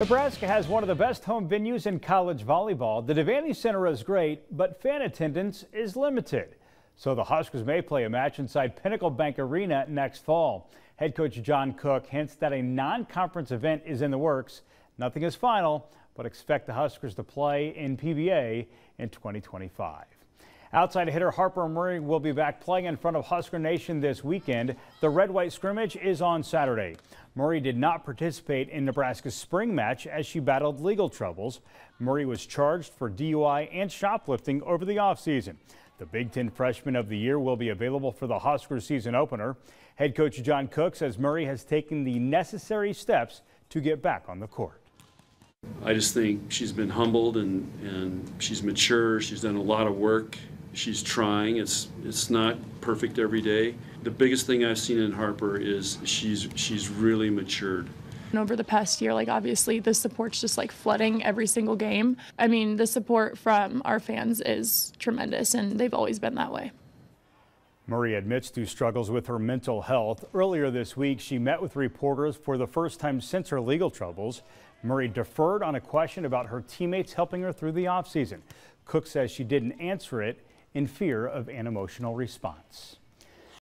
Nebraska has one of the best home venues in college volleyball. The Devaney Center is great, but fan attendance is limited. So the Huskers may play a match inside Pinnacle Bank Arena next fall. Head coach John Cook hints that a non-conference event is in the works. Nothing is final, but expect the Huskers to play in PBA in 2025. Outside hitter Harper Murray will be back playing in front of Husker Nation this weekend. The red-white scrimmage is on Saturday. Murray did not participate in Nebraska's spring match as she battled legal troubles. Murray was charged for DUI and shoplifting over the offseason. The Big Ten Freshman of the Year will be available for the Husker season opener. Head coach John Cook says Murray has taken the necessary steps to get back on the court. I just think she's been humbled and, and she's mature. She's done a lot of work she's trying. It's it's not perfect every day. The biggest thing I've seen in Harper is she's she's really matured. And over the past year, like obviously the support's just like flooding every single game. I mean, the support from our fans is tremendous and they've always been that way. Murray admits to struggles with her mental health. Earlier this week, she met with reporters for the first time since her legal troubles. Murray deferred on a question about her teammates helping her through the offseason. Cook says she didn't answer it in fear of an emotional response.